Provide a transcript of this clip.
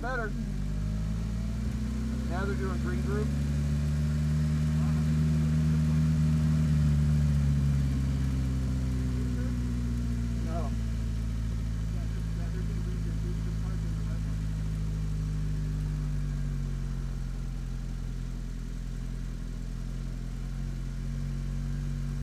better? Now they're doing green group.